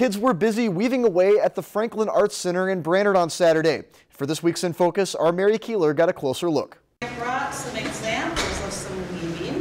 Kids were busy weaving away at the Franklin Arts Center in Brainerd on Saturday. For this week's In Focus, our Mary Keeler got a closer look. I brought some examples of some weaving,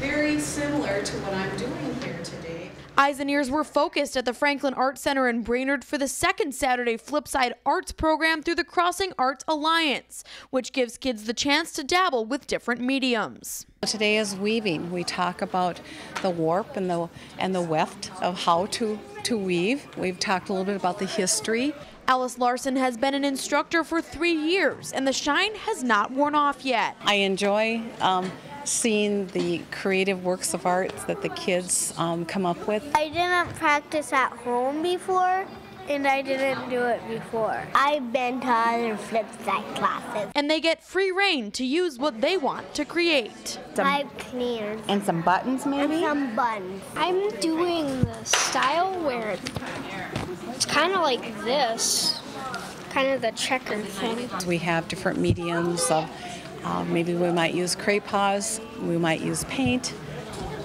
very similar to what I'm doing here today. Eyes and ears were focused at the Franklin Art Center in Brainerd for the second Saturday Flipside Arts program through the Crossing Arts Alliance, which gives kids the chance to dabble with different mediums. Today is weaving. We talk about the warp and the and the weft of how to to weave. We've talked a little bit about the history. Alice Larson has been an instructor for three years, and the shine has not worn off yet. I enjoy um, seeing the creative works of art that the kids um, come up with. I didn't practice at home before, and I didn't do it before. I've been to other flip side classes. And they get free reign to use what they want to create. I've cleared And some buttons maybe? some buttons. I'm doing the style where it's kind of like this, kind of the checker thing. We have different mediums of uh, maybe we might use crayons, we might use paint.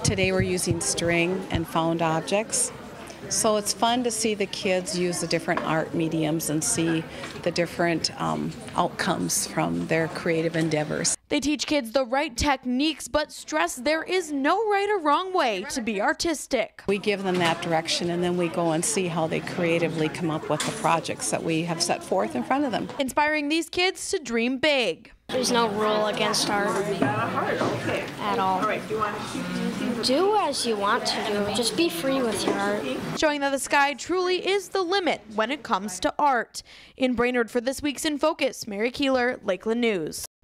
Today we're using string and found objects. So it's fun to see the kids use the different art mediums and see the different um, outcomes from their creative endeavors. They teach kids the right techniques, but stress there is no right or wrong way to be artistic. We give them that direction and then we go and see how they creatively come up with the projects that we have set forth in front of them. Inspiring these kids to dream big. There's no rule against art at all. Do as you want to do. Just be free with your art. Showing that the sky truly is the limit when it comes to art. In Brainerd for this week's In Focus, Mary Keeler, Lakeland News.